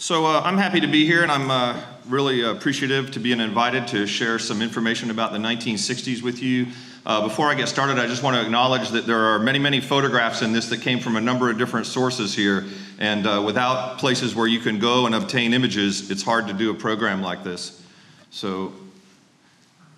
So uh, I'm happy to be here, and I'm uh, really appreciative to being invited to share some information about the 1960s with you. Uh, before I get started, I just want to acknowledge that there are many, many photographs in this that came from a number of different sources here. And uh, without places where you can go and obtain images, it's hard to do a program like this. So,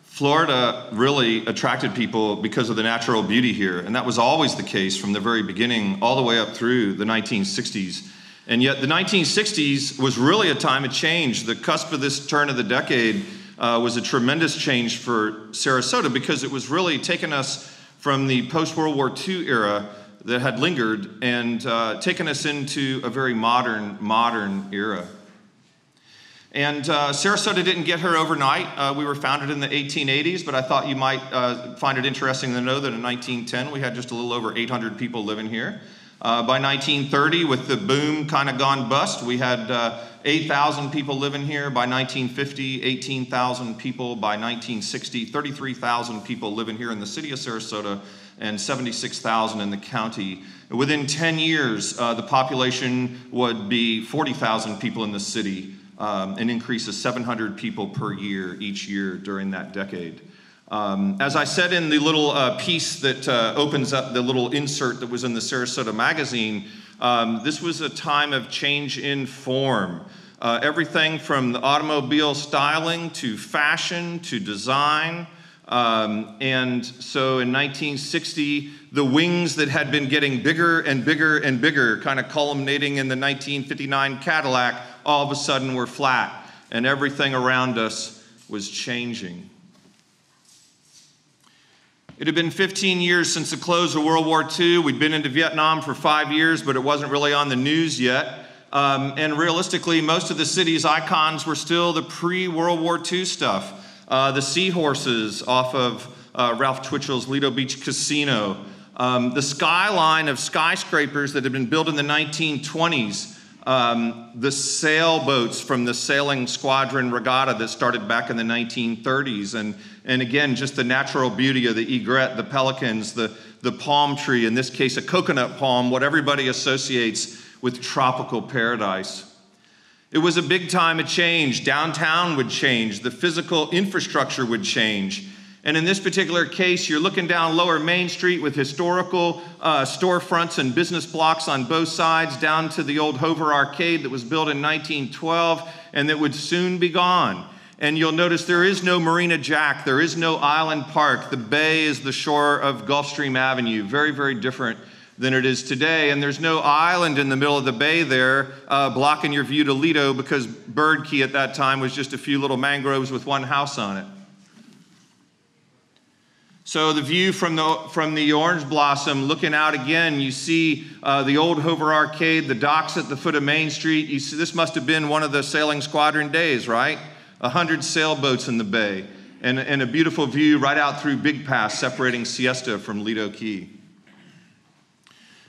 Florida really attracted people because of the natural beauty here. And that was always the case from the very beginning, all the way up through the 1960s. And yet, the 1960s was really a time of change. The cusp of this turn of the decade uh, was a tremendous change for Sarasota because it was really taking us from the post World War II era that had lingered and uh, taken us into a very modern, modern era. And uh, Sarasota didn't get here overnight. Uh, we were founded in the 1880s, but I thought you might uh, find it interesting to know that in 1910 we had just a little over 800 people living here. Uh, by 1930, with the boom kind of gone bust, we had uh, 8,000 people living here. By 1950, 18,000 people. By 1960, 33,000 people living here in the city of Sarasota and 76,000 in the county. Within 10 years, uh, the population would be 40,000 people in the city, um, an increase of 700 people per year each year during that decade. Um, as I said in the little uh, piece that uh, opens up the little insert that was in the Sarasota magazine, um, this was a time of change in form. Uh, everything from the automobile styling to fashion to design. Um, and so in 1960, the wings that had been getting bigger and bigger and bigger, kind of culminating in the 1959 Cadillac, all of a sudden were flat, and everything around us was changing. It had been 15 years since the close of World War II. We'd been into Vietnam for five years, but it wasn't really on the news yet. Um, and realistically, most of the city's icons were still the pre World War II stuff. Uh, the seahorses off of uh, Ralph Twitchell's Lido Beach Casino, um, the skyline of skyscrapers that had been built in the 1920s, um, the sailboats from the sailing squadron regatta that started back in the 1930s, and and again, just the natural beauty of the egret, the pelicans, the, the palm tree, in this case, a coconut palm, what everybody associates with tropical paradise. It was a big time of change. Downtown would change, the physical infrastructure would change. And in this particular case, you're looking down Lower Main Street with historical uh, storefronts and business blocks on both sides, down to the old Hover Arcade that was built in 1912 and that would soon be gone. And you'll notice there is no Marina Jack, there is no Island Park. The bay is the shore of Gulfstream Avenue, very, very different than it is today. And there's no island in the middle of the bay there uh, blocking your view to Lido because Bird Key at that time was just a few little mangroves with one house on it. So the view from the from the orange blossom, looking out again, you see uh, the old Hover Arcade, the docks at the foot of Main Street. You see, this must have been one of the sailing squadron days, right? 100 sailboats in the bay, and, and a beautiful view right out through Big Pass separating Siesta from Lido Key.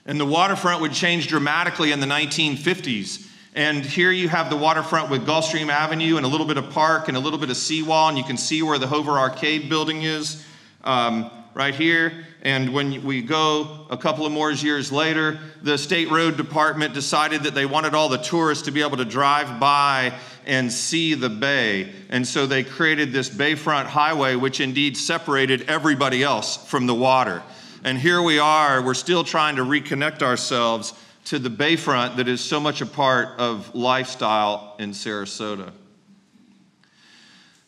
And the waterfront would change dramatically in the 1950s. And here you have the waterfront with Gulfstream Avenue and a little bit of park and a little bit of seawall, and you can see where the Hover Arcade building is um, right here. And when we go a couple of more years later, the State Road Department decided that they wanted all the tourists to be able to drive by and see the bay. And so they created this Bayfront Highway, which indeed separated everybody else from the water. And here we are, we're still trying to reconnect ourselves to the bayfront that is so much a part of lifestyle in Sarasota.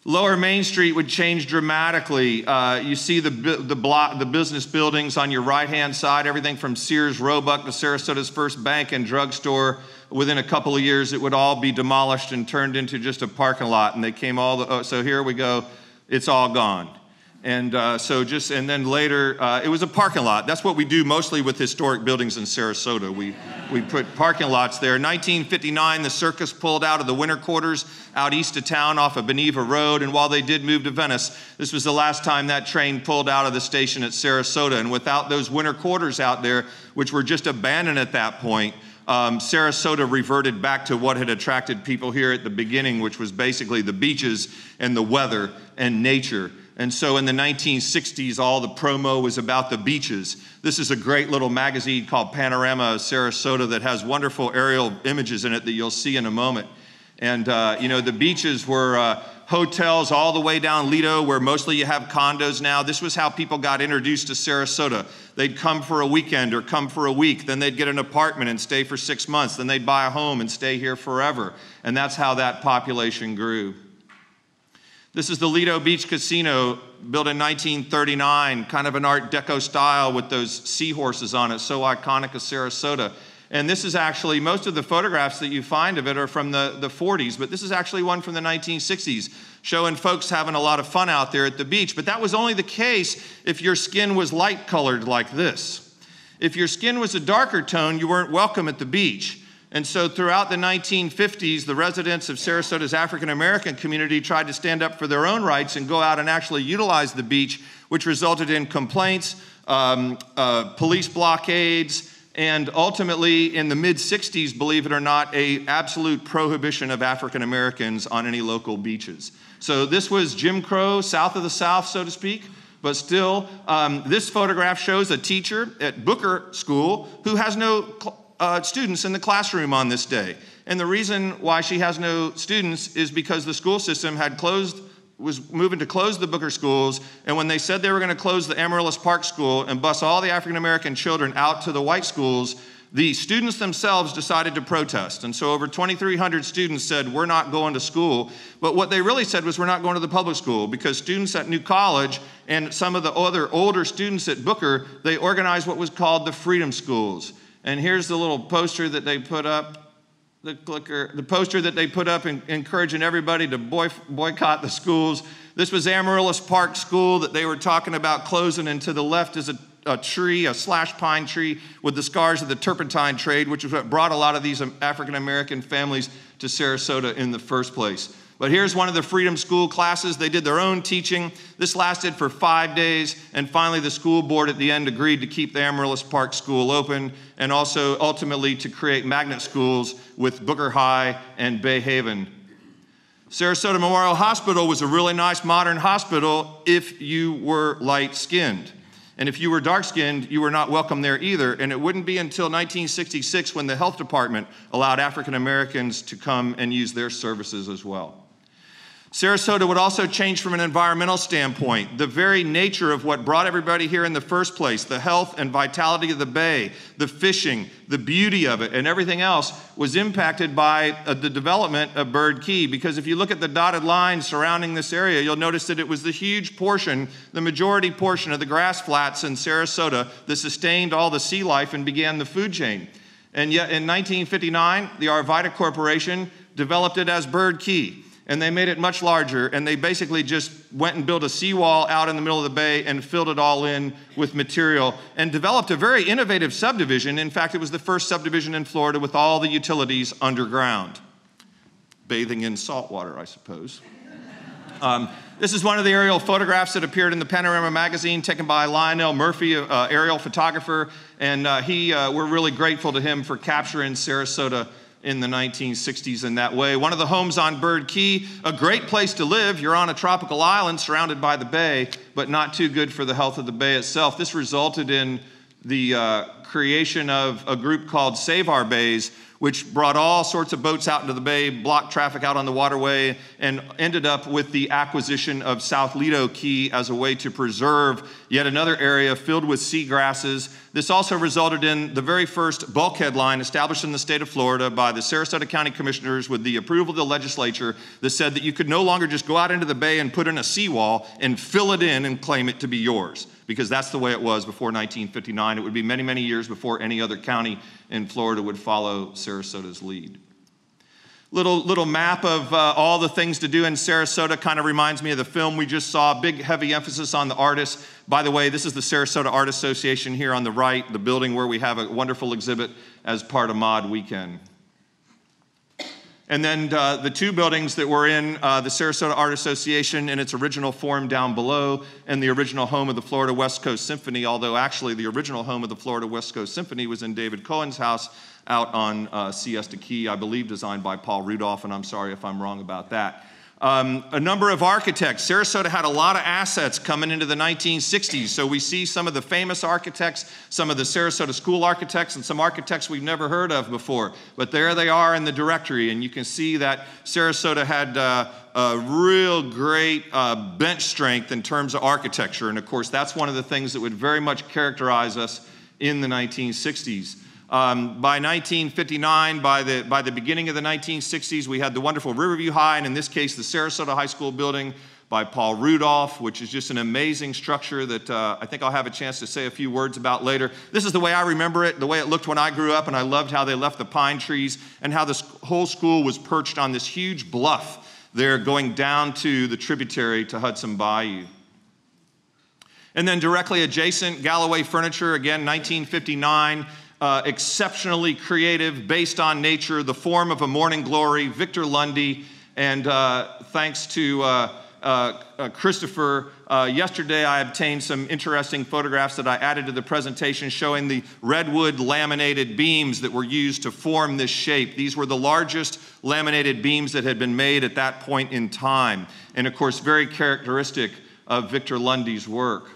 Lower Main Street would change dramatically. Uh, you see the, the, block, the business buildings on your right hand side, everything from Sears Roebuck to Sarasota's first bank and drugstore. Within a couple of years, it would all be demolished and turned into just a parking lot. And they came all the, oh, so here we go, it's all gone. And uh, so just, and then later, uh, it was a parking lot. That's what we do mostly with historic buildings in Sarasota. We, we put parking lots there. 1959, the circus pulled out of the winter quarters out east of town off of Beneva Road. And while they did move to Venice, this was the last time that train pulled out of the station at Sarasota. And without those winter quarters out there, which were just abandoned at that point, um, Sarasota reverted back to what had attracted people here at the beginning, which was basically the beaches and the weather and nature And so in the 1960s, all the promo was about the beaches. This is a great little magazine called Panorama of Sarasota that has wonderful aerial images in it that you'll see in a moment. And, uh, you know, the beaches were uh, hotels all the way down Lido, where mostly you have condos now. This was how people got introduced to Sarasota. They'd come for a weekend or come for a week, then they'd get an apartment and stay for six months, then they'd buy a home and stay here forever. And that's how that population grew. This is the Lido Beach Casino, built in 1939, kind of an Art Deco style with those seahorses on it, so iconic of Sarasota. And this is actually, most of the photographs that you find of it are from the, the 40s, but this is actually one from the 1960s, showing folks having a lot of fun out there at the beach. But that was only the case if your skin was light colored like this. If your skin was a darker tone, you weren't welcome at the beach. And so throughout the 1950s, the residents of Sarasota's African American community tried to stand up for their own rights and go out and actually utilize the beach, which resulted in complaints, um, uh, police blockades, and ultimately in the mid 60s, believe it or not, a absolute prohibition of African Americans on any local beaches. So this was Jim Crow, south of the South, so to speak. But still, um, this photograph shows a teacher at Booker School who has no uh, students in the classroom on this day. And the reason why she has no students is because the school system had closed, was moving to close the Booker schools. And when they said they were going to close the Amaryllis Park School and bus all the African American children out to the white schools, the students themselves decided to protest. And so over 2,300 students said, We're not going to school. But what they really said was, We're not going to the public school because students at New College and some of the other older students at Booker, they organized what was called the Freedom Schools. And here's the little poster that they put up the clicker, the poster that they put up in, encouraging everybody to boy, boycott the schools. This was Amaryllis Park School that they were talking about closing, and to the left is a, a tree, a slash pine tree with the scars of the turpentine trade, which is what brought a lot of these African American families to Sarasota in the first place. But here's one of the Freedom School classes. They did their own teaching. This lasted for five days, and finally, the school board at the end agreed to keep the Amaryllis Park School open and also ultimately to create magnet schools with Booker High and Bay Haven. Sarasota Memorial Hospital was a really nice modern hospital if you were light skinned. And if you were dark skinned, you were not welcome there either. And it wouldn't be until 1966 when the health department allowed African Americans to come and use their services as well. Sarasota would also change from an environmental standpoint. The very nature of what brought everybody here in the first place, the health and vitality of the bay, the fishing, the beauty of it, and everything else was impacted by uh, the development of Bird Key. Because if you look at the dotted lines surrounding this area, you'll notice that it was the huge portion, the majority portion of the grass flats in Sarasota that sustained all the sea life and began the food chain. And yet in 1959, the Arvida Corporation developed it as Bird Key and they made it much larger and they basically just went and built a seawall out in the middle of the bay and filled it all in with material and developed a very innovative subdivision. In fact it was the first subdivision in florida with all the utilities underground. Bathing in salt water i suppose. Um, this is one of the aerial photographs that appeared in the Panorama magazine, taken by Lionel Murphy, uh, aerial photographer, and uh, he, uh, we're really grateful to him for capturing Sarasota in the 1960s in that way. One of the homes on Bird Key, a great place to live. You're on a tropical island surrounded by the bay, but not too good for the health of the bay itself. This resulted in the uh, creation of a group called Save Our Bays, which brought all sorts of boats out into the bay, blocked traffic out on the waterway, and ended up with the acquisition of South Lido Key as a way to preserve yet another area filled with seagrasses. This also resulted in the very first bulkhead line established in the state of Florida by the Sarasota County Commissioners with the approval of the legislature that said that you could no longer just go out into the bay and put in a seawall and fill it in and claim it to be yours because that's the way it was before 1959. It would be many, many years before any other county in Florida would follow Sarasota's lead. Little, little map of uh, all the things to do in Sarasota kind of reminds me of the film we just saw. Big, heavy emphasis on the artists. By the way, this is the Sarasota Art Association here on the right, the building where we have a wonderful exhibit as part of Mod Weekend. And then uh, the two buildings that were in uh, the Sarasota Art Association in its original form down below, and the original home of the Florida West Coast Symphony, although actually the original home of the Florida West Coast Symphony was in David Cohen's house out on uh, Siesta Key, I believe designed by Paul Rudolph, and I'm sorry if I'm wrong about that. Um, a number of architects. Sarasota had a lot of assets coming into the 1960s. So we see some of the famous architects, some of the Sarasota school architects, and some architects we've never heard of before. But there they are in the directory, and you can see that Sarasota had uh, a real great uh, bench strength in terms of architecture. And of course, that's one of the things that would very much characterize us in the 1960s. Um, by 1959, by the, by the beginning of the 1960s, we had the wonderful Riverview High, and in this case, the Sarasota High School building by Paul Rudolph, which is just an amazing structure that uh, I think I'll have a chance to say a few words about later. This is the way I remember it, the way it looked when I grew up, and I loved how they left the pine trees and how this whole school was perched on this huge bluff there going down to the tributary to Hudson Bayou. And then directly adjacent, Galloway Furniture, again, 1959 uh, exceptionally creative, based on nature, the form of a morning glory, Victor Lundy. And uh, thanks to uh, uh, uh Christopher, uh, yesterday I obtained some interesting photographs that I added to the presentation showing the redwood laminated beams that were used to form this shape. These were the largest laminated beams that had been made at that point in time. And of course, very characteristic of Victor Lundy's work.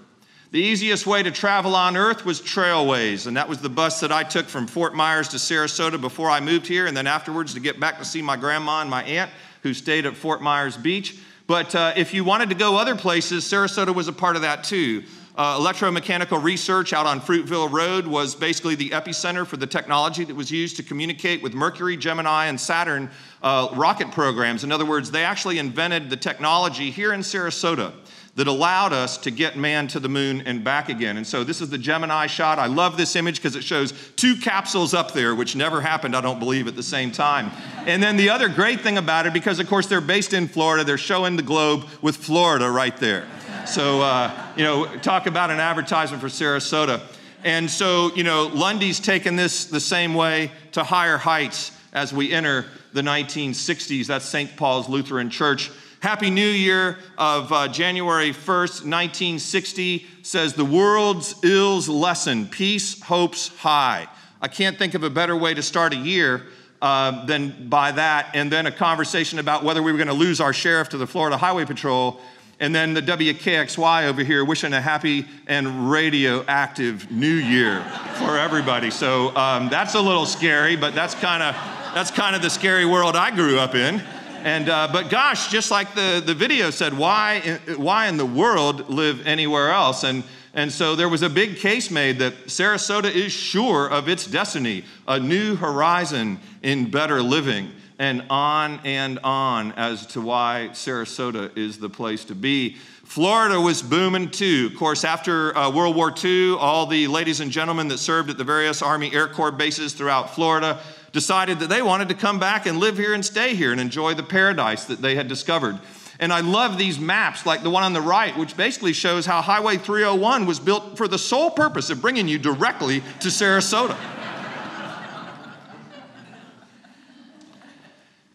The easiest way to travel on earth was trailways, and that was the bus that I took from Fort Myers to Sarasota before I moved here, and then afterwards to get back to see my grandma and my aunt who stayed at Fort Myers Beach. But uh, if you wanted to go other places, Sarasota was a part of that too. Uh, electromechanical research out on Fruitville Road was basically the epicenter for the technology that was used to communicate with Mercury, Gemini, and Saturn uh, rocket programs. In other words, they actually invented the technology here in Sarasota that allowed us to get man to the moon and back again. And so this is the Gemini shot. I love this image because it shows two capsules up there, which never happened, I don't believe, at the same time. And then the other great thing about it, because of course they're based in Florida, they're showing the globe with Florida right there. So, uh, you know, talk about an advertisement for Sarasota. And so, you know, Lundy's taken this the same way to higher heights as we enter the 1960s. That's St. Paul's Lutheran Church. Happy New Year of uh, January 1st, 1960 says, The world's ills lessen, peace hopes high. I can't think of a better way to start a year uh, than by that. And then a conversation about whether we were going to lose our sheriff to the Florida Highway Patrol. And then the WKXY over here wishing a happy and radioactive new year for everybody. So um, that's a little scary, but that's kind of that's kind of the scary world I grew up in. And, uh, but gosh, just like the, the video said, why, why in the world live anywhere else? And, and so there was a big case made that Sarasota is sure of its destiny, a new horizon in better living, and on and on as to why Sarasota is the place to be. Florida was booming too. Of course, after uh, World War II, all the ladies and gentlemen that served at the various Army Air Corps bases throughout Florida decided that they wanted to come back and live here and stay here and enjoy the paradise that they had discovered. And I love these maps, like the one on the right, which basically shows how Highway 301 was built for the sole purpose of bringing you directly to Sarasota.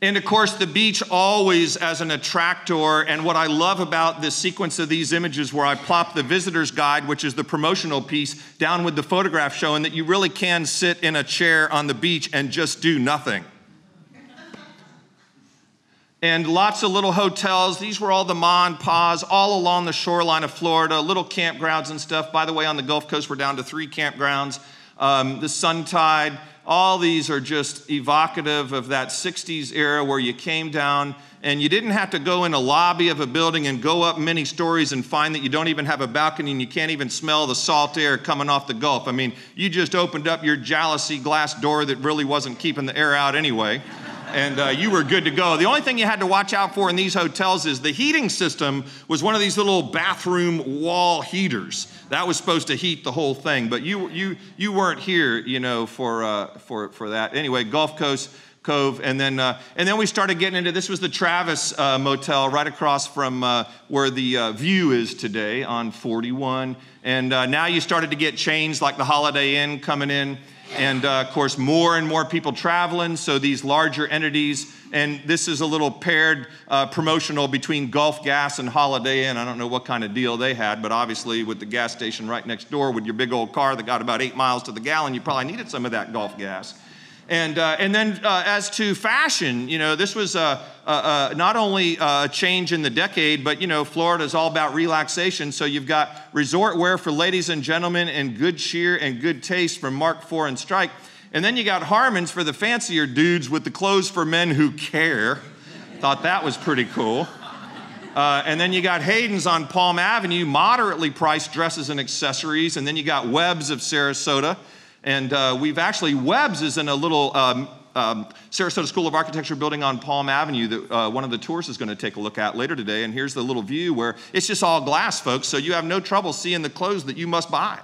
And of course, the beach always as an attractor. And what I love about this sequence of these images, where I plop the visitor's guide, which is the promotional piece, down with the photograph showing that you really can sit in a chair on the beach and just do nothing. and lots of little hotels. These were all the ma and pas all along the shoreline of Florida, little campgrounds and stuff. By the way, on the Gulf Coast, we're down to three campgrounds. Um, the Sun Tide, all these are just evocative of that 60s era where you came down and you didn't have to go in a lobby of a building and go up many stories and find that you don't even have a balcony and you can't even smell the salt air coming off the Gulf. I mean, you just opened up your jalousie glass door that really wasn't keeping the air out anyway and uh, you were good to go. The only thing you had to watch out for in these hotels is the heating system was one of these little bathroom wall heaters. That was supposed to heat the whole thing, but you, you, you weren't here, you know, for, uh, for, for that. Anyway, Gulf Coast Cove, and then, uh, and then we started getting into this was the Travis uh, Motel right across from uh, where the uh, View is today on 41. And now you started to get chains like the Holiday Inn coming in and uh, of course, more and more people traveling, so these larger entities. And this is a little paired uh, promotional between Gulf Gas and Holiday Inn. I don't know what kind of deal they had, but obviously, with the gas station right next door with your big old car that got about eight miles to the gallon, you probably needed some of that Gulf gas. And, uh, and then uh, as to fashion, you know, this was uh, uh, uh not only uh, a change in the decade, but, you know, Florida is all about relaxation. So you've got resort wear for ladies and gentlemen and good cheer and good taste from Mark IV and Strike. And then you got Harmons for the fancier dudes with the clothes for men who care. Thought that was pretty cool. Uh, and then you got Hayden's on Palm Avenue, moderately priced dresses and accessories. And then you got Webb's of Sarasota. And uh, we've actually, Webb's is in a little um, um, Sarasota School of Architecture building on Palm Avenue that uh, one of the tours is going to take a look at later today. And here's the little view where it's just all glass, folks, so you have no trouble seeing the clothes that you must buy.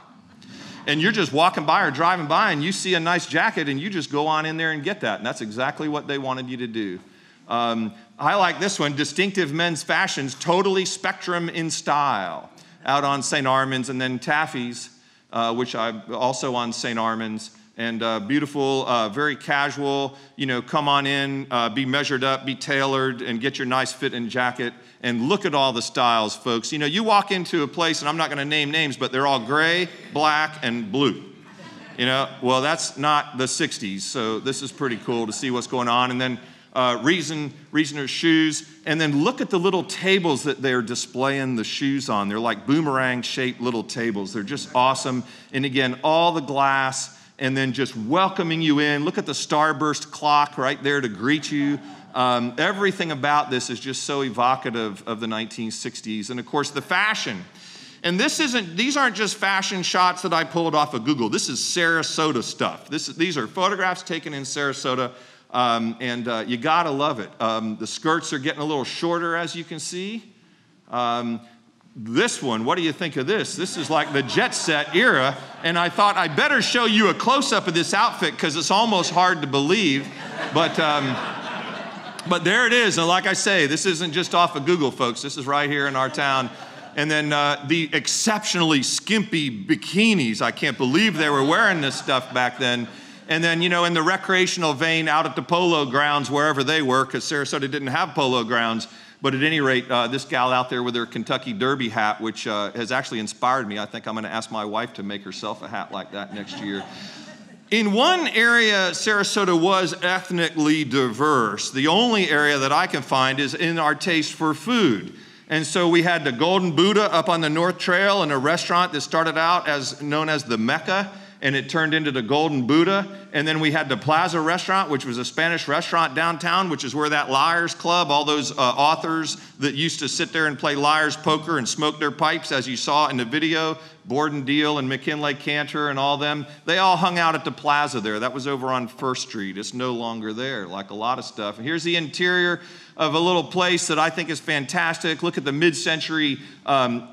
And you're just walking by or driving by and you see a nice jacket and you just go on in there and get that. And that's exactly what they wanted you to do. Um, I like this one distinctive men's fashions, totally spectrum in style, out on St. Armand's, and then Taffy's, uh, which I also on St. Armand's. And uh, beautiful, uh, very casual, you know, come on in, uh, be measured up, be tailored, and get your nice fit and jacket. And look at all the styles, folks. You know, you walk into a place, and I'm not going to name names, but they're all gray, black, and blue. You know, well, that's not the 60s, so this is pretty cool to see what's going on. And then uh, Reason, Reasoner's shoes, and then look at the little tables that they're displaying the shoes on. They're like boomerang shaped little tables. They're just awesome. And again, all the glass, and then just welcoming you in. Look at the starburst clock right there to greet you. Um, everything about this is just so evocative of the 1960s. And of course, the fashion. And this isn't, these aren't just fashion shots that I pulled off of Google. This is Sarasota stuff. This, these are photographs taken in Sarasota um, and uh, you gotta love it. Um, the skirts are getting a little shorter, as you can see. Um, this one, what do you think of this? This is like the jet set era, and I thought I better show you a close up of this outfit because it's almost hard to believe. But, um, but there it is. And like I say, this isn't just off of Google, folks. This is right here in our town. And then uh, the exceptionally skimpy bikinis. I can't believe they were wearing this stuff back then. And then, you know, in the recreational vein, out at the polo grounds, wherever they were, because Sarasota didn't have polo grounds. But at any rate, uh, this gal out there with her Kentucky Derby hat, which uh, has actually inspired me, I think I'm going to ask my wife to make herself a hat like that next year. In one area, Sarasota was ethnically diverse. The only area that I can find is in our taste for food. And so we had the Golden Buddha up on the North Trail in a restaurant that started out as known as the Mecca and it turned into the Golden Buddha. And then we had the Plaza Restaurant, which was a Spanish restaurant downtown, which is where that Liars Club, all those uh, authors that used to sit there and play liar's poker and smoke their pipes, as you saw in the video, Borden Deal and MacKinlay Kantor and all them, they all hung out at the plaza there. That was over on First Street. It's no longer there, like a lot of stuff. And here's the interior of a little place that I think is fantastic. Look at the mid century um,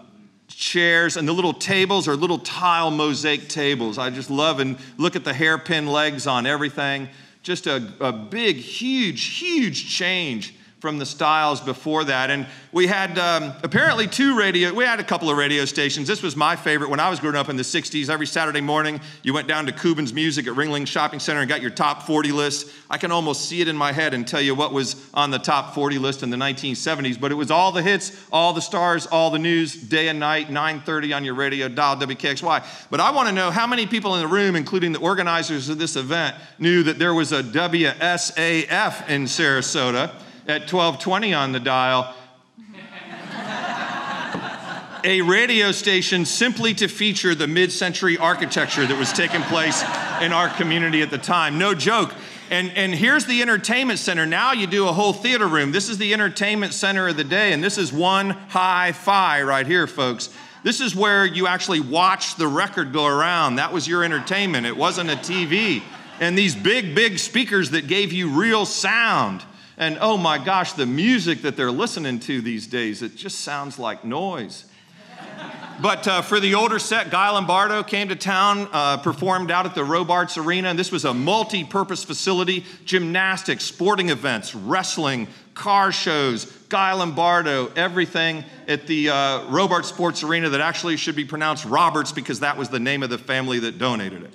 chairs and the little tables are little tile mosaic tables. I just love and look at the hairpin legs on everything. Just a, a big, huge, huge change from the styles before that. And we had um, apparently two radio, we had a couple of radio stations. This was my favorite when I was growing up in the 60s. Every Saturday morning, you went down to Cuban's Music at Ringling Shopping Center and got your top 40 list. I can almost see it in my head and tell you what was on the top 40 list in the 1970s, but it was all the hits, all the stars, all the news, day and night, 9.30 on your radio, dial WKXY. But I want to know how many people in the room, including the organizers of this event, knew that there was a WSAF in Sarasota at 1220 on the dial a radio station simply to feature the mid century architecture that was taking place in our community at the time. No joke. And, and here's the entertainment center. Now you do a whole theater room. This is the entertainment center of the day, and this is one hi fi right here, folks. This is where you actually watch the record go around. That was your entertainment, it wasn't a TV. And these big, big speakers that gave you real sound. And oh my gosh, the music that they're listening to these days, it just sounds like noise. But uh, for the older set, Guy Lombardo came to town, uh, performed out at the Robarts Arena. And this was a multi purpose facility gymnastics, sporting events, wrestling, car shows, Guy Lombardo, everything at the uh, Robart Sports Arena that actually should be pronounced Roberts because that was the name of the family that donated it.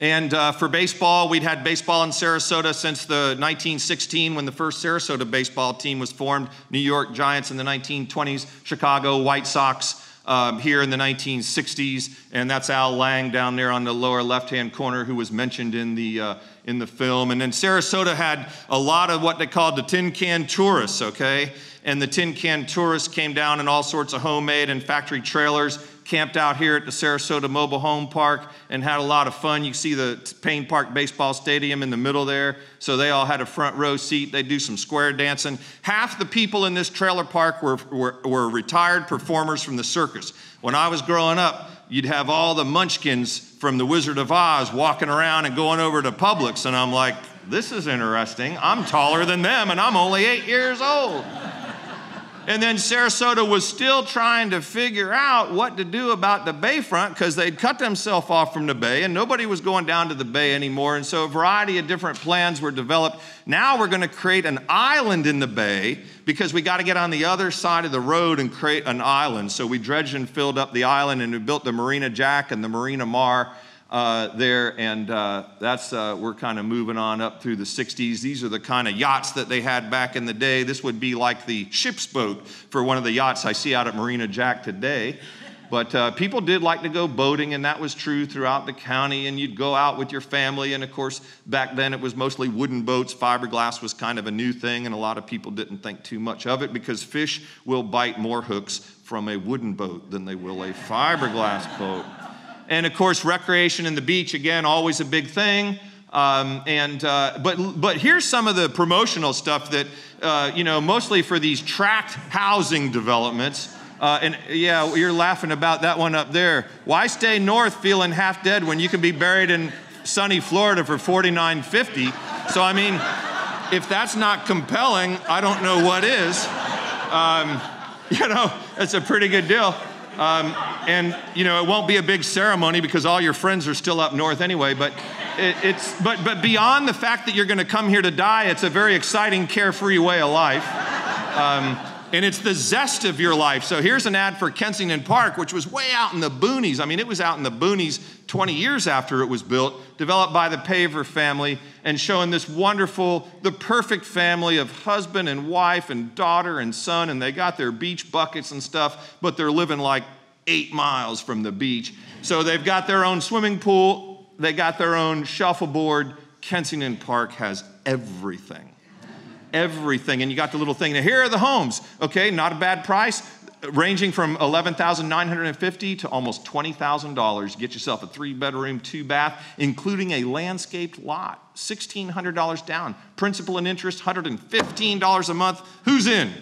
And uh, for baseball, we'd had baseball in Sarasota since the 1916 when the first Sarasota baseball team was formed. New York Giants in the 1920s, Chicago White Sox um, here in the 1960s, and that's Al Lang down there on the lower left-hand corner, who was mentioned in the uh, in the film. And then Sarasota had a lot of what they called the tin can tourists. Okay, and the tin can tourists came down in all sorts of homemade and factory trailers camped out here at the Sarasota Mobile Home Park and had a lot of fun. You see the Payne Park Baseball Stadium in the middle there. So they all had a front row seat. They do some square dancing. Half the people in this trailer park were, were, were retired performers from the circus. When I was growing up, you'd have all the munchkins from The Wizard of Oz walking around and going over to Publix. And I'm like, this is interesting. I'm taller than them and I'm only eight years old. And then Sarasota was still trying to figure out what to do about the bayfront because they'd cut themselves off from the bay and nobody was going down to the bay anymore. And so a variety of different plans were developed. Now we're going to create an island in the bay because we got to get on the other side of the road and create an island. So we dredged and filled up the island and we built the Marina Jack and the Marina Mar uh, there, and uh, that's uh, we're kind of moving on up through the 60s. These are the kind of yachts that they had back in the day. This would be like the ship's boat for one of the yachts I see out at Marina Jack today. But uh, people did like to go boating, and that was true throughout the county. And you'd go out with your family. And of course, back then it was mostly wooden boats. Fiberglass was kind of a new thing, and a lot of people didn't think too much of it because fish will bite more hooks from a wooden boat than they will a fiberglass boat. And of course, recreation and the beach, again, always a big thing. Um, and uh, but but here's some of the promotional stuff that uh, you know mostly for these tract housing developments. Uh, and yeah, you're laughing about that one up there. Why stay north feeling half dead when you can be buried in sunny Florida for 49.50? So I mean, if that's not compelling, I don't know what is. Um, you know, it's a pretty good deal. Um, and you know, it won't be a big ceremony because all your friends are still up north anyway. But it, it's but but beyond the fact that you're going to come here to die, it's a very exciting, carefree way of life. Um, and it's the zest of your life. So here's an ad for Kensington Park, which was way out in the boonies. I mean, it was out in the boonies 20 years after it was built, developed by the Paver family, and showing this wonderful, the perfect family of husband and wife and daughter and son. And they got their beach buckets and stuff, but they're living like eight miles from the beach. So they've got their own swimming pool, they got their own shuffleboard. Kensington Park has everything everything. And you got the little thing. Now, here are the homes. Okay, not a bad price, ranging from 11,950 to almost $20,000. Get yourself a three bedroom, two bath, including a landscaped lot. $1,600 down. Principal and interest, $115 a month. Who's in?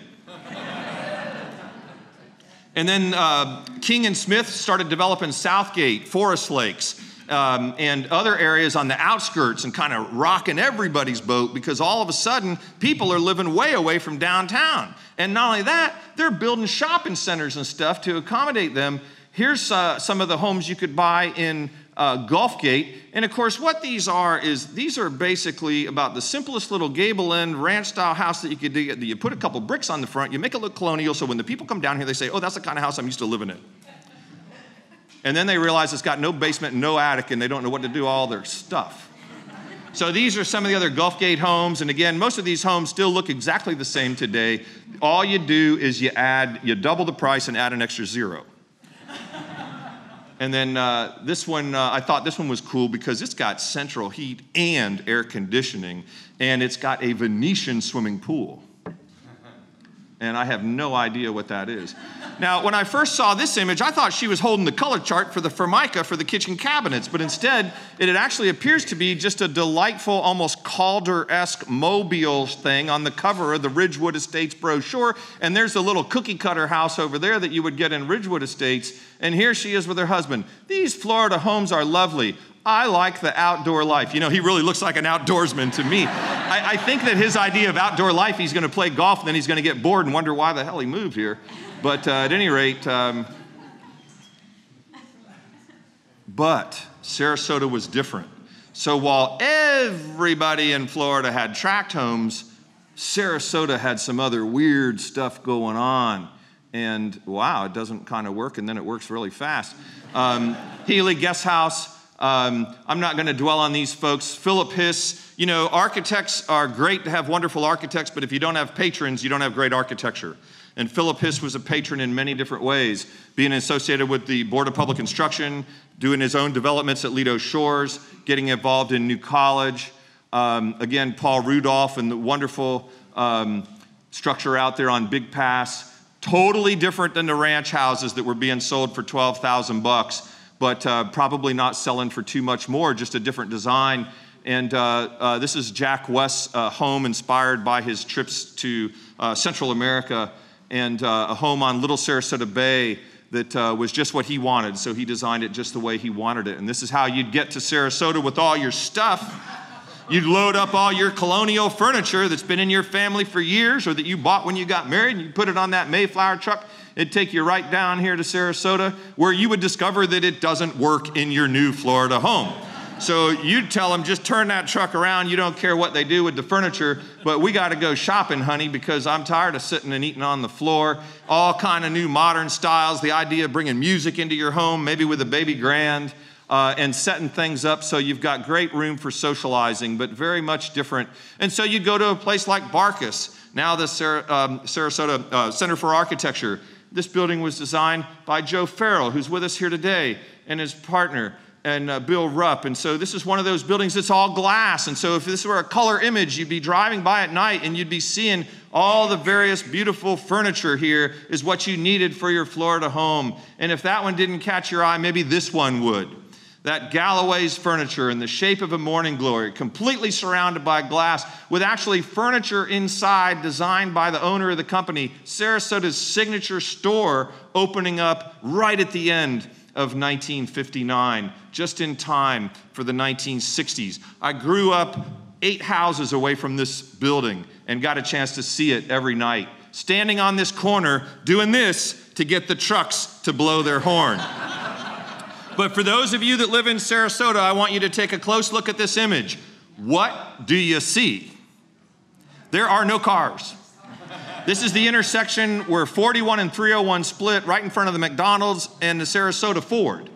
and then uh, King and Smith started developing Southgate, Forest Lakes um, and other areas on the outskirts and kind of rocking everybody's boat because all of a sudden people are living way away from downtown. And not only that, they're building shopping centers and stuff to accommodate them. Here's uh, some of the homes you could buy in uh, Gulfgate. And of course, what these are is these are basically about the simplest little gable end ranch style house that you could do. You put a couple bricks on the front, you make it look colonial, so when the people come down here, they say, oh, that's the kind of house I'm used to living in. And then they realize it's got no basement, no attic, and they don't know what to do all their stuff. So these are some of the other Gulfgate homes. And again, most of these homes still look exactly the same today. All you do is you add, you double the price and add an extra zero. and then uh, this one, uh, I thought this one was cool because it's got central heat and air conditioning, and it's got a Venetian swimming pool and I have no idea what that is. Now, when I first saw this image, I thought she was holding the color chart for the Formica for the kitchen cabinets, but instead, it actually appears to be just a delightful, almost Calder esque mobile thing on the cover of the Ridgewood Estates brochure. And there's a little cookie cutter house over there that you would get in Ridgewood Estates. And here she is with her husband. These Florida homes are lovely. I like the outdoor life. You know, he really looks like an outdoorsman to me. I, I think that his idea of outdoor life, he's going to play golf, and then he's going to get bored and wonder why the hell he moved here. But uh, at any rate, um, but Sarasota was different. So while everybody in Florida had tract homes, Sarasota had some other weird stuff going on. And wow, it doesn't kind of work, and then it works really fast. Um, Healy Guest House Um, I'm not going to dwell on these folks. Philip you know, architects are great to have wonderful architects, but if you don't have patrons, you don't have great architecture. And Philip was a patron in many different ways, being associated with the Board of Public Instruction, doing his own developments at Lido Shores, getting involved in New College. Um, again, Paul Rudolph and the wonderful um, structure out there on Big Pass. Totally different than the ranch houses that were being sold for 12,000 bucks, but uh, probably not selling for too much more, just a different design. And uh, uh, this is Jack West's uh, home inspired by his trips to Central America and a home on Little Sarasota Bay that uh, was just what he wanted. So he designed it just the way he wanted it. And this is how you'd get to Sarasota with all your stuff. You'd load up all your colonial furniture that's been in your family for years or that you bought when you got married, and you put it on that Mayflower truck. It'd take you right down here to Sarasota, where you would discover that it doesn't work in your new Florida home. So you'd tell them, just turn that truck around. You don't care what they do with the furniture, but we got to go shopping, honey, because I'm tired of sitting and eating on the floor. All kind of new modern styles. The idea of bringing music into your home, maybe with a baby grand, uh, and setting things up so you've got great room for socializing, but very much different. And so you'd go to a place like Barkus, now the Sar- um, Sarasota uh, Center for Architecture. This building was designed by Joe Farrell, who's with us here today, and his partner and uh, Bill Rupp. And so this is one of those buildings that's all glass. And so if this were a color image, you'd be driving by at night and you'd be seeing all the various beautiful furniture here is what you needed for your Florida home. And if that one didn't catch your eye, maybe this one would. That Galloway's furniture in the shape of a morning glory, completely surrounded by glass, with actually furniture inside designed by the owner of the company, Sarasota's signature store opening up right at the end of 1959, just in time for the 1960s. I grew up eight houses away from this building and got a chance to see it every night, standing on this corner doing this to get the trucks to blow their horn. But for those of you that live in Sarasota, I want you to take a close look at this image. What do you see? There are no cars. This is the intersection where 41 and 301 split right in front of the McDonald's and the Sarasota Ford.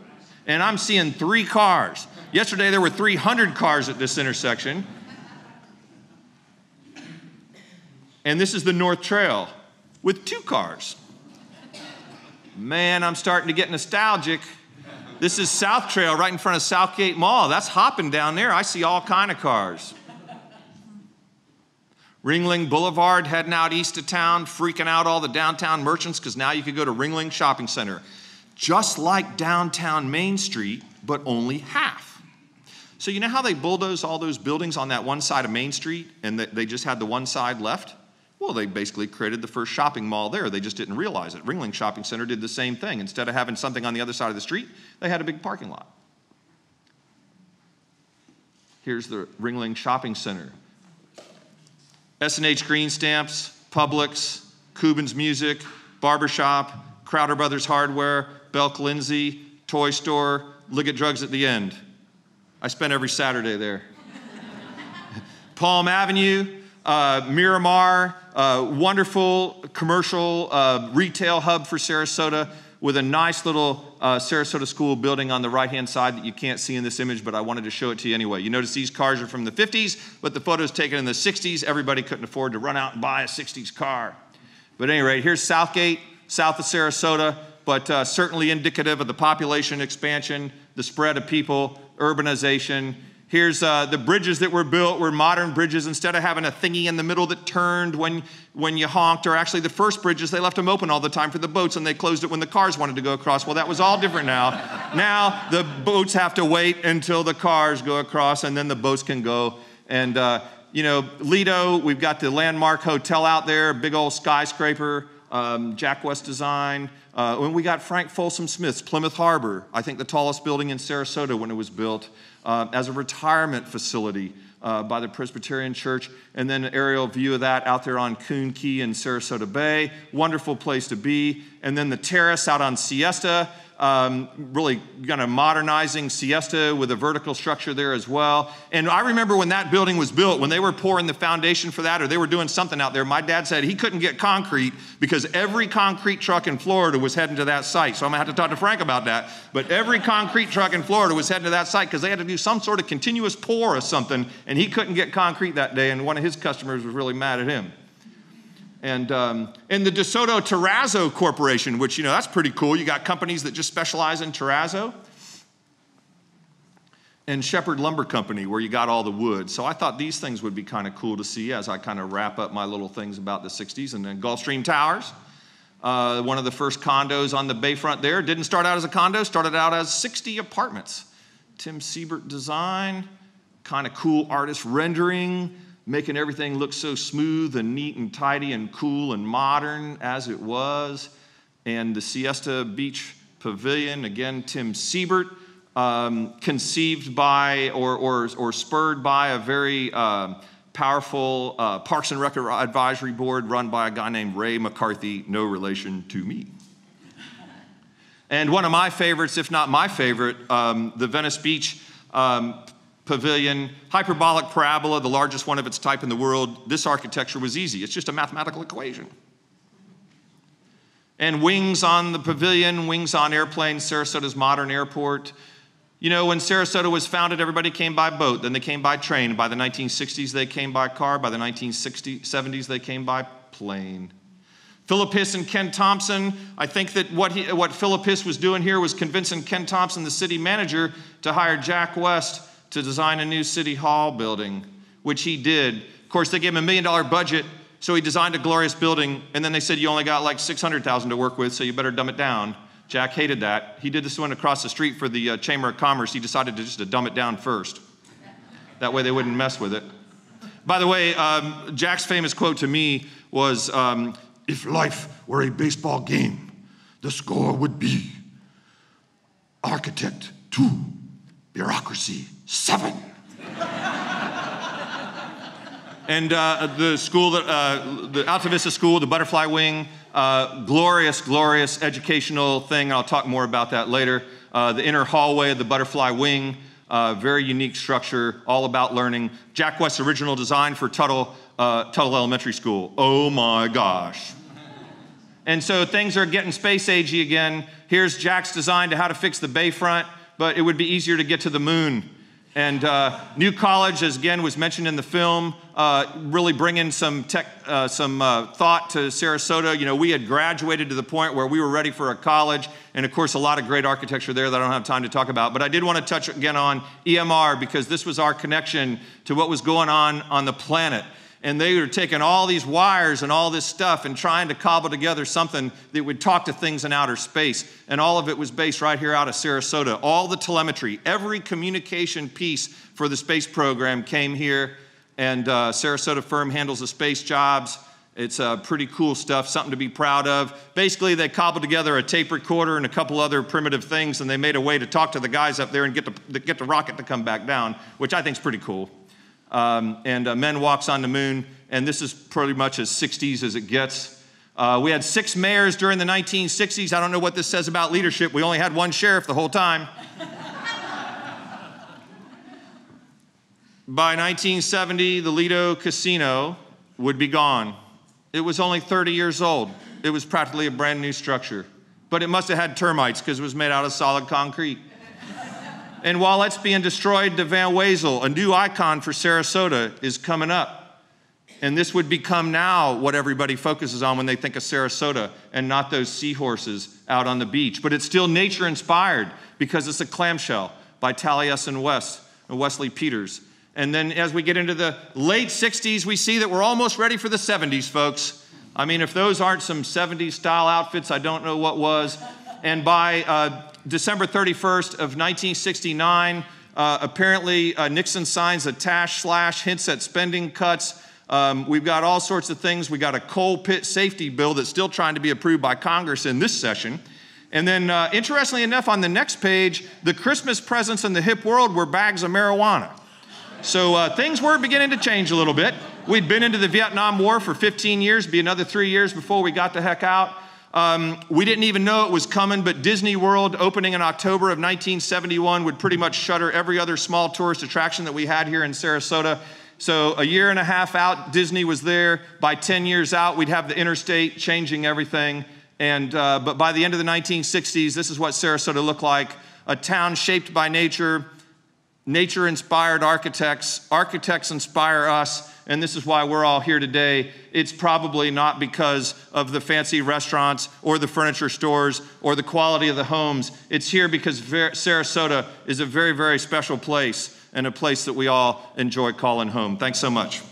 And I'm seeing three cars. Yesterday there were 300 cars at this intersection. And this is the North Trail with two cars. Man, I'm starting to get nostalgic. This is South Trail right in front of Southgate Mall. That's hopping down there. I see all kind of cars. Ringling Boulevard heading out east of town, freaking out all the downtown merchants because now you could go to Ringling Shopping Center. Just like downtown Main Street, but only half. So, you know how they bulldoze all those buildings on that one side of Main Street and they just had the one side left? Well, they basically created the first shopping mall there. They just didn't realize it. Ringling Shopping Center did the same thing. Instead of having something on the other side of the street, they had a big parking lot. Here's the Ringling Shopping Center. S&H Green Stamps, Publix, Cuban's Music, Barbershop, Crowder Brothers Hardware, Belk Lindsey, Toy Store, Liggett Drugs at the end. I spent every Saturday there. Palm Avenue, uh, Miramar, wonderful commercial uh, retail hub for Sarasota with a nice little uh, Sarasota school building on the right hand side that you can't see in this image, but I wanted to show it to you anyway. You notice these cars are from the 50s, but the photo's taken in the 60s. Everybody couldn't afford to run out and buy a 60s car. But anyway, here's Southgate, south of Sarasota, but uh, certainly indicative of the population expansion, the spread of people, urbanization, Here's uh, the bridges that were built were modern bridges. Instead of having a thingy in the middle that turned when, when you honked, or actually the first bridges, they left them open all the time for the boats and they closed it when the cars wanted to go across. Well, that was all different now. now the boats have to wait until the cars go across and then the boats can go. And, uh, you know, Lido, we've got the Landmark Hotel out there, big old skyscraper, um, Jack West design. Uh, when we got Frank Folsom Smith's Plymouth Harbor, I think the tallest building in Sarasota when it was built uh, as a retirement facility uh, by the Presbyterian Church, and then an aerial view of that out there on Coon Key in Sarasota Bay. Wonderful place to be. And then the terrace out on Siesta. Um, really kind of modernizing Siesta with a vertical structure there as well. And I remember when that building was built, when they were pouring the foundation for that or they were doing something out there, my dad said he couldn't get concrete because every concrete truck in Florida was heading to that site. So I'm gonna have to talk to Frank about that. But every concrete truck in Florida was heading to that site because they had to do some sort of continuous pour or something, and he couldn't get concrete that day, and one of his customers was really mad at him and um, and the DeSoto Terrazzo Corporation, which you know that's pretty cool. You got companies that just specialize in terrazzo, and Shepherd Lumber Company, where you got all the wood. So I thought these things would be kind of cool to see as I kind of wrap up my little things about the '60s, and then Gulfstream Towers. Uh, one of the first condos on the bayfront there didn't start out as a condo, started out as 60 apartments. Tim Siebert design, kind of cool artist rendering making everything look so smooth and neat and tidy and cool and modern as it was. And the Siesta Beach Pavilion, again, Tim Seibert, um, conceived by or, or, or spurred by a very uh, powerful uh, Parks and Rec advisory board run by a guy named Ray McCarthy, no relation to me. And one of my favorites, if not my favorite, um, the Venice Beach um, pavilion, hyperbolic parabola, the largest one of its type in the world. This architecture was easy. It's just a mathematical equation. And wings on the pavilion, wings on airplanes, Sarasota's modern airport. You know, when Sarasota was founded, everybody came by boat, then they came by train. By the 1960s, they came by car. By the 1970s, they came by plane. Philip Hiss and Ken Thompson, I think that what, he, what Philip Hiss was doing here was convincing Ken Thompson, the city manager, to hire Jack West to design a new city hall building, which he did. Of course, they gave him a million dollar budget, so he designed a glorious building, and then they said, You only got like 600,000 to work with, so you better dumb it down. Jack hated that. He did this one across the street for the uh, Chamber of Commerce. He decided to just to dumb it down first. That way they wouldn't mess with it. By the way, um, Jack's famous quote to me was um, If life were a baseball game, the score would be architect two, bureaucracy seven. and uh, the school, that, uh, the Alta Vista School, the Butterfly Wing, uh, glorious, glorious educational thing. I'll talk more about that later. Uh, the inner hallway of the Butterfly Wing, uh, very unique structure, all about learning. Jack West's original design for Tuttle, uh, Tuttle Elementary School. Oh my gosh. And so things are getting space agey again. Here's Jack's design to how to fix the bayfront, but it would be easier to get to the moon and uh, New College, as again was mentioned in the film, uh, really bringing some tech, uh, some uh, thought to Sarasota. You know, we had graduated to the point where we were ready for a college, and of course, a lot of great architecture there that I don't have time to talk about. But I did want to touch again on EMR because this was our connection to what was going on on the planet and they were taking all these wires and all this stuff and trying to cobble together something that would talk to things in outer space. And all of it was based right here out of Sarasota. All the telemetry, every communication piece for the space program came here. And uh, Sarasota firm handles the space jobs. It's uh, pretty cool stuff, something to be proud of. Basically, they cobbled together a tape recorder and a couple other primitive things, and they made a way to talk to the guys up there and get the, get the rocket to come back down, which I think is pretty cool um, and uh, Men Walks on the Moon, and this is pretty much as 60s as it gets. Uh, we had six mayors during the 1960s. I don't know what this says about leadership. We only had one sheriff the whole time. By 1970, the Lido Casino would be gone. It was only 30 years old. It was practically a brand new structure. But it must have had termites because it was made out of solid concrete. And while it's being destroyed, the Van Wezel, a new icon for Sarasota, is coming up. And this would become now what everybody focuses on when they think of Sarasota and not those seahorses out on the beach. But it's still nature inspired because it's a clamshell by Taliesin West and Wesley Peters. And then as we get into the late 60s, we see that we're almost ready for the 70s, folks. I mean, if those aren't some 70s style outfits, I don't know what was. And by uh, December 31st of 1969, uh, apparently uh, Nixon signs a tash slash, hints at spending cuts. Um, we've got all sorts of things. We got a coal pit safety bill that's still trying to be approved by Congress in this session. And then, uh, interestingly enough, on the next page, the Christmas presents in the hip world were bags of marijuana. So uh, things were beginning to change a little bit. We'd been into the Vietnam War for 15 years, be another three years before we got the heck out. Um, we didn't even know it was coming, but Disney World, opening in October of 1971, would pretty much shutter every other small tourist attraction that we had here in Sarasota. So, a year and a half out, Disney was there. By 10 years out, we'd have the interstate changing everything. And, uh, but by the end of the 1960s, this is what Sarasota looked like a town shaped by nature, nature inspired architects. Architects inspire us, and this is why we're all here today. It's probably not because of the fancy restaurants or the furniture stores or the quality of the homes. It's here because Sarasota is a very, very special place and a place that we all enjoy calling home. Thanks so much.